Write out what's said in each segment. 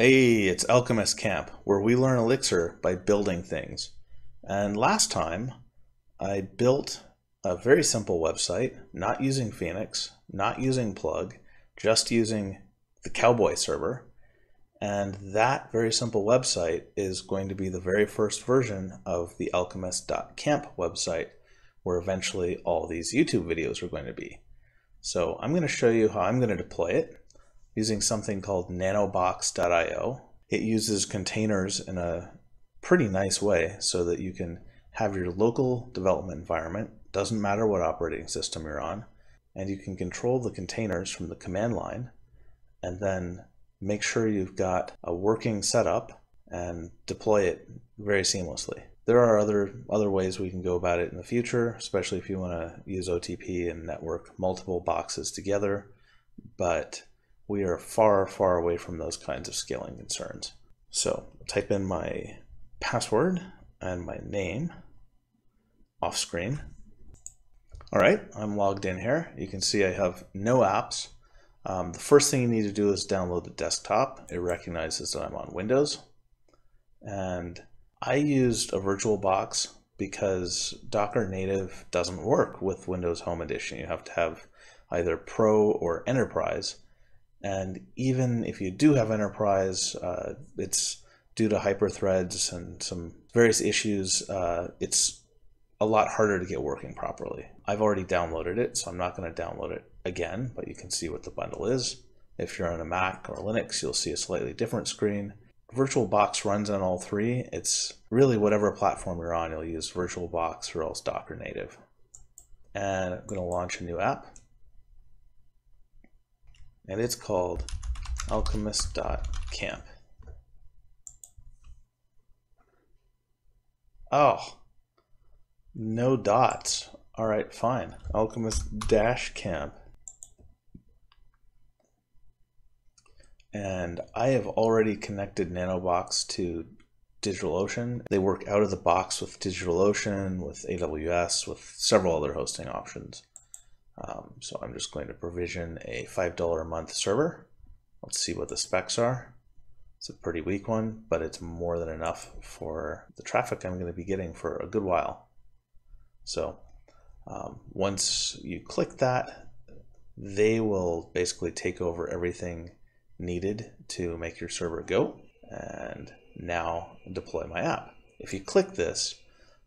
Hey, it's Alchemist Camp, where we learn Elixir by building things. And last time, I built a very simple website, not using Phoenix, not using Plug, just using the Cowboy server. And that very simple website is going to be the very first version of the alchemist.camp website, where eventually all these YouTube videos are going to be. So I'm going to show you how I'm going to deploy it using something called nanobox.io. It uses containers in a pretty nice way so that you can have your local development environment, doesn't matter what operating system you're on, and you can control the containers from the command line and then make sure you've got a working setup and deploy it very seamlessly. There are other other ways we can go about it in the future, especially if you want to use OTP and network multiple boxes together, but we are far, far away from those kinds of scaling concerns. So type in my password and my name off screen. All right, I'm logged in here. You can see I have no apps. Um, the first thing you need to do is download the desktop. It recognizes that I'm on Windows. And I used a VirtualBox because Docker Native doesn't work with Windows Home Edition. You have to have either Pro or Enterprise. And even if you do have enterprise, uh, it's due to hyperthreads and some various issues. Uh, it's a lot harder to get working properly. I've already downloaded it, so I'm not going to download it again, but you can see what the bundle is. If you're on a Mac or Linux, you'll see a slightly different screen. VirtualBox runs on all three. It's really whatever platform you're on, you'll use VirtualBox or else Docker Native. And I'm going to launch a new app and it's called alchemist.camp. Oh, no dots. All right, fine. Alchemist dash camp. And I have already connected Nanobox to DigitalOcean. They work out of the box with DigitalOcean, with AWS, with several other hosting options. Um, so I'm just going to provision a $5 a month server. Let's see what the specs are. It's a pretty weak one, but it's more than enough for the traffic I'm going to be getting for a good while. So um, once you click that, they will basically take over everything needed to make your server go and now deploy my app. If you click this,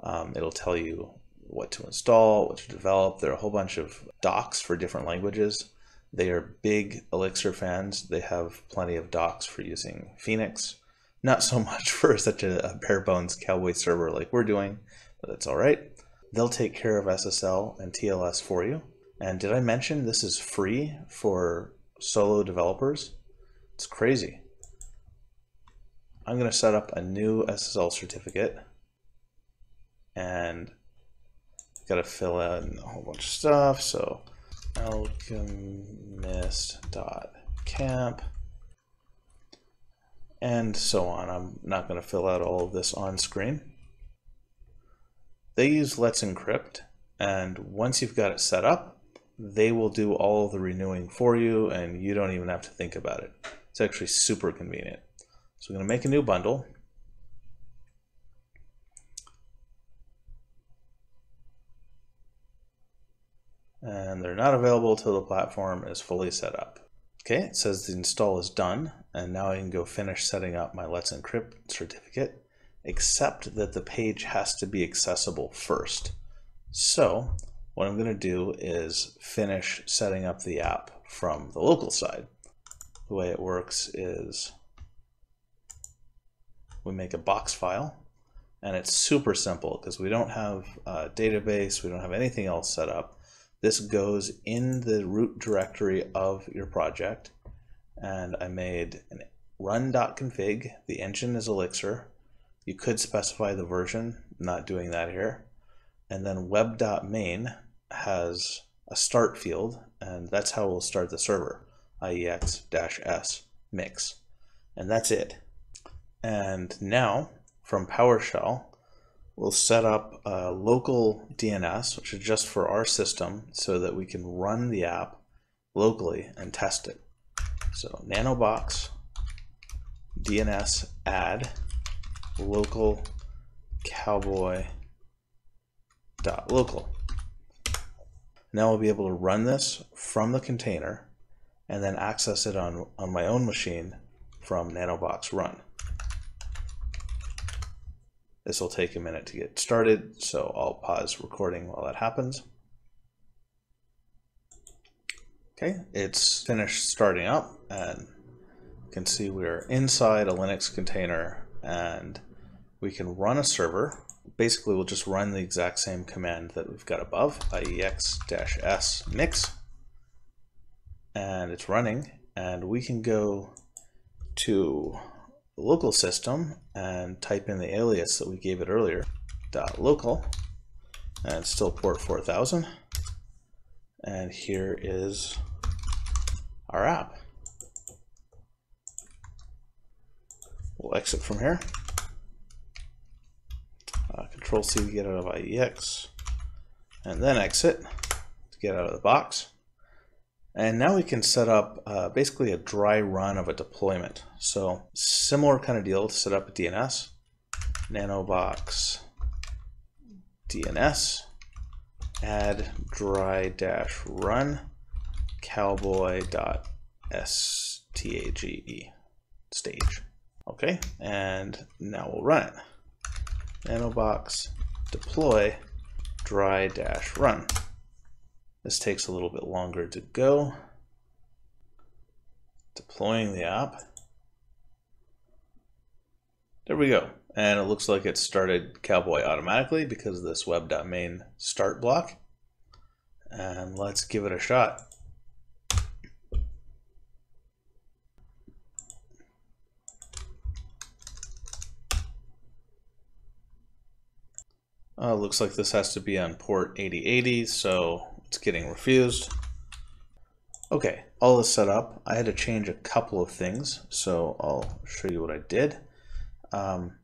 um, it'll tell you what to install, what to develop. There are a whole bunch of docs for different languages. They are big Elixir fans. They have plenty of docs for using Phoenix. Not so much for such a, a bare bones cowboy server like we're doing, but that's all right. They'll take care of SSL and TLS for you. And did I mention this is free for solo developers? It's crazy. I'm going to set up a new SSL certificate and got to fill in a whole bunch of stuff. So alchemist.camp and so on. I'm not going to fill out all of this on screen. They use Let's Encrypt, and once you've got it set up, they will do all the renewing for you, and you don't even have to think about it. It's actually super convenient. So I'm going to make a new bundle. And they're not available until the platform is fully set up. Okay, it says the install is done, and now I can go finish setting up my Let's Encrypt certificate, except that the page has to be accessible first. So what I'm going to do is finish setting up the app from the local side. The way it works is we make a box file, and it's super simple because we don't have a database, we don't have anything else set up. This goes in the root directory of your project. And I made an run.config. The engine is Elixir. You could specify the version, not doing that here. And then web.main has a start field, and that's how we'll start the server, IEX-S mix. And that's it. And now, from PowerShell, We'll set up a local DNS, which is just for our system, so that we can run the app locally and test it. So nanobox DNS add local cowboy dot local. Now I'll be able to run this from the container and then access it on, on my own machine from nanobox run. This will take a minute to get started, so I'll pause recording while that happens. Okay, it's finished starting up and you can see we're inside a Linux container and we can run a server. Basically, we'll just run the exact same command that we've got above, iex-s mix, and it's running. And we can go to local system and type in the alias that we gave it earlier, dot local, and still port 4000. And here is our app. We'll exit from here. Uh, Control C to get out of IEX, and then exit to get out of the box. And now we can set up uh, basically a dry run of a deployment. So similar kind of deal to set up a DNS, nanobox DNS, add dry dash run cowboy dot stage stage. Okay, and now we'll run it. Nanobox deploy dry dash run. This takes a little bit longer to go. Deploying the app. There we go. And it looks like it started Cowboy automatically because of this web.main start block. And let's give it a shot. Uh, looks like this has to be on port 8080, so it's getting refused. Okay, all is set up. I had to change a couple of things, so I'll show you what I did. Um,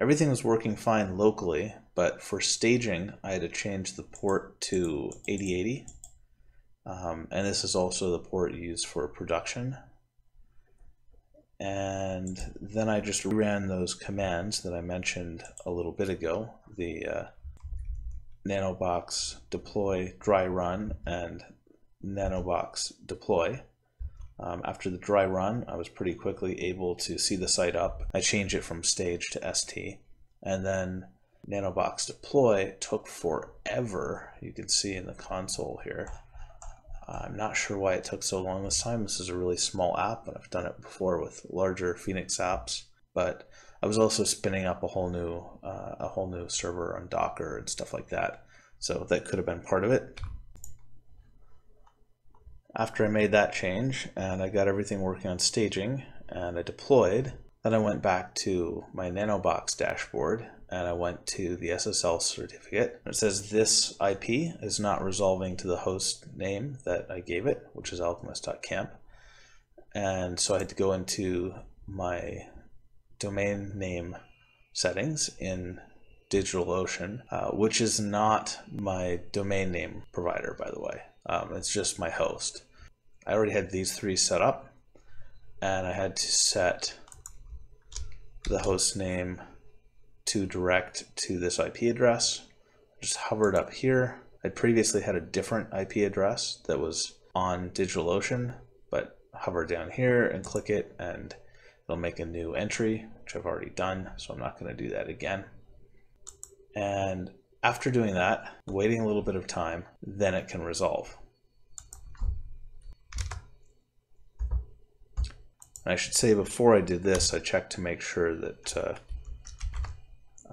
everything was working fine locally, but for staging, I had to change the port to 8080. Um, and this is also the port used for production. And then I just ran those commands that I mentioned a little bit ago, the uh, nanobox deploy dry run and nanobox deploy. Um, after the dry run, I was pretty quickly able to see the site up. I changed it from stage to ST. And then nanobox deploy took forever. You can see in the console here. I'm not sure why it took so long this time. This is a really small app, and I've done it before with larger Phoenix apps. But I was also spinning up a whole new uh, a whole new server on Docker and stuff like that. So that could have been part of it. After I made that change and I got everything working on staging and I deployed, then I went back to my Nanobox dashboard and I went to the SSL certificate. It says this IP is not resolving to the host name that I gave it, which is alchemist.camp. And so I had to go into my domain name settings in DigitalOcean, uh, which is not my domain name provider, by the way. Um, it's just my host. I already had these three set up, and I had to set the host name to direct to this IP address. Just hovered up here. I previously had a different IP address that was on DigitalOcean, but hover down here and click it and it'll make a new entry, which I've already done, so I'm not going to do that again. And after doing that, waiting a little bit of time, then it can resolve. I should say before I did this, I checked to make sure that uh,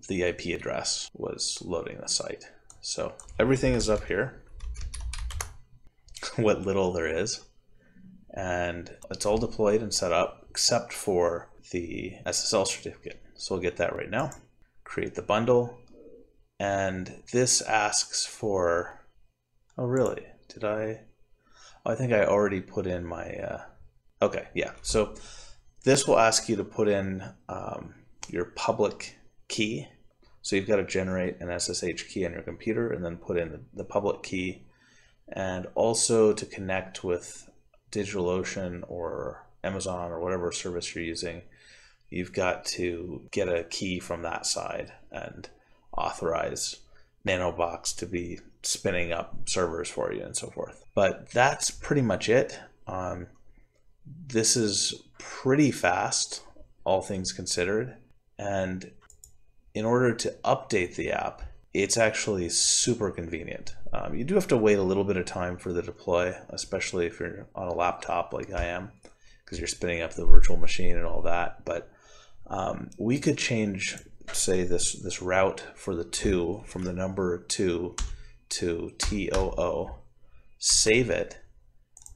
the IP address was loading the site. So everything is up here, what little there is, and it's all deployed and set up except for the SSL certificate. So we'll get that right now. Create the bundle, and this asks for, oh really, did I, oh, I think I already put in my, uh, okay, yeah. So this will ask you to put in um, your public key. So you've got to generate an SSH key on your computer and then put in the, the public key and also to connect with DigitalOcean or Amazon or whatever service you're using, you've got to get a key from that side and authorize Nanobox to be spinning up servers for you and so forth. But that's pretty much it. Um, this is pretty fast, all things considered. And in order to update the app, it's actually super convenient. Um, you do have to wait a little bit of time for the deploy, especially if you're on a laptop like I am, because you're spinning up the virtual machine and all that. But um, we could change, say, this, this route for the two from the number two to TOO, save it,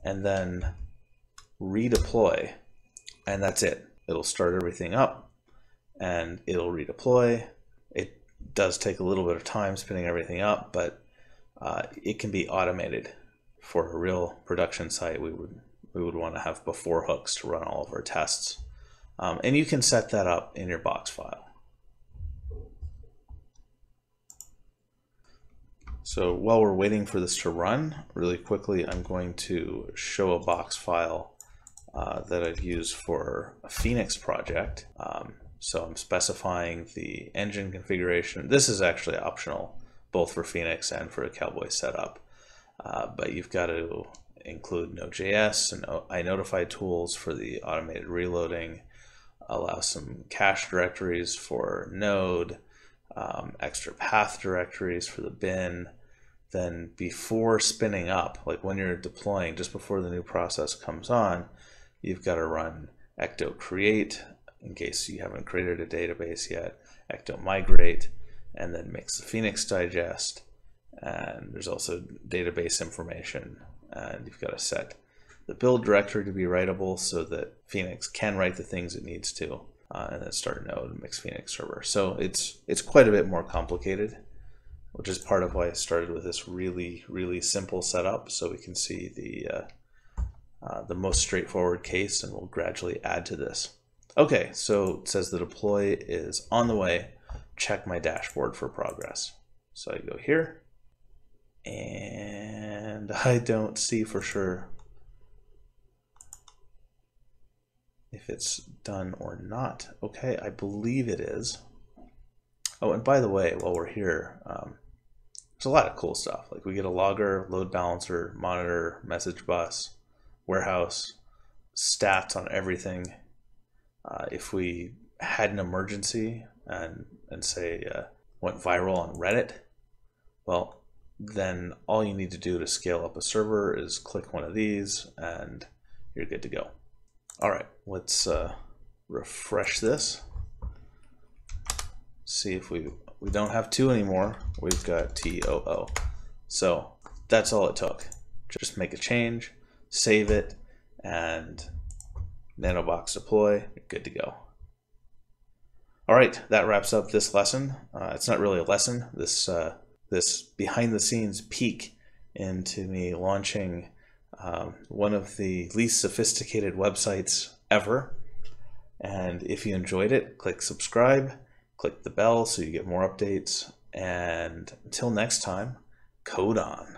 and then redeploy, and that's it. It'll start everything up and it'll redeploy. It does take a little bit of time spinning everything up, but uh, it can be automated for a real production site. We would we would want to have before hooks to run all of our tests. Um, and you can set that up in your box file. So while we're waiting for this to run, really quickly, I'm going to show a box file uh, that I've used for a Phoenix project. Um, so I'm specifying the engine configuration. This is actually optional, both for Phoenix and for a Cowboy setup. Uh, but you've got to include Node.js and inotify tools for the automated reloading, allow some cache directories for Node, um, extra path directories for the bin. Then before spinning up, like when you're deploying, just before the new process comes on, you've got to run ecto create in case you haven't created a database yet, ecto migrate, and then mix the Phoenix digest. And there's also database information, and you've got to set the build directory to be writable so that Phoenix can write the things it needs to, uh, and then start node and mix Phoenix server. So it's it's quite a bit more complicated, which is part of why I started with this really really simple setup, so we can see the uh, uh, the most straightforward case, and we'll gradually add to this. Okay, so it says the deploy is on the way. Check my dashboard for progress. So I go here, and I don't see for sure if it's done or not. Okay, I believe it is. Oh, and by the way, while we're here, um, there's a lot of cool stuff. Like we get a logger, load balancer, monitor, message bus, warehouse, stats on everything. Uh, if we had an emergency and and say uh, went viral on Reddit, well, then all you need to do to scale up a server is click one of these and you're good to go. All right, let's uh, refresh this. See if we we don't have two anymore. We've got TOO. So that's all it took. Just make a change, save it, and nanobox deploy, good to go. All right, that wraps up this lesson. Uh, it's not really a lesson. This uh, this behind the scenes peek into me launching um, one of the least sophisticated websites ever. And if you enjoyed it, click subscribe, click the bell so you get more updates. And until next time, code on.